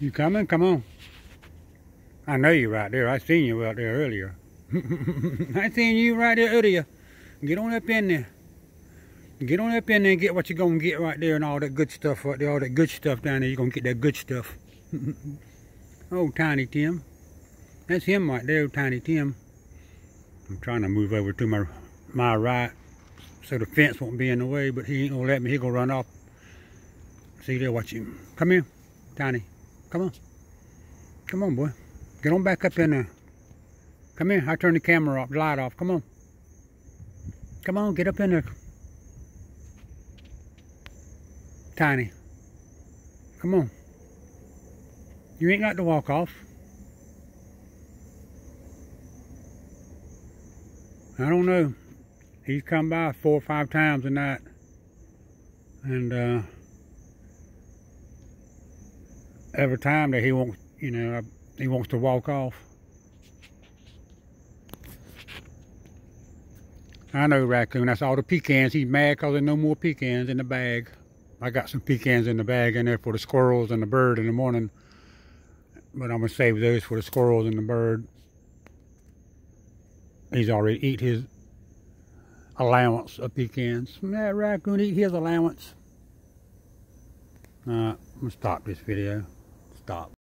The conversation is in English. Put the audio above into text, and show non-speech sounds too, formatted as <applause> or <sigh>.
You coming? Come on. I know you right there. I seen you out there earlier. <laughs> I seen you right there earlier. Get on up in there. Get on up in there and get what you're going to get right there and all that good stuff right there. All that good stuff down there. You're going to get that good stuff. <laughs> oh, Tiny Tim. That's him right there, Tiny Tim. I'm trying to move over to my my right so the fence won't be in the way, but he ain't gonna let me. He gonna run off. See there, watch him. Come here, Tiny. Come on. Come on, boy. Get on back up in there. Come here. I turn the camera off, the light off. Come on. Come on, get up in there. Tiny. Come on. You ain't got to walk off. I don't know. He's come by four or five times a night. And uh, every time that he wants, you know, he wants to walk off. I know raccoon, that's all the pecans. He's mad because there's no more pecans in the bag. I got some pecans in the bag in there for the squirrels and the bird in the morning. But I'm going to save those for the squirrels and the bird. He's already eat his allowance of pecans. That raccoon eat his allowance. I'm going to stop this video. Stop.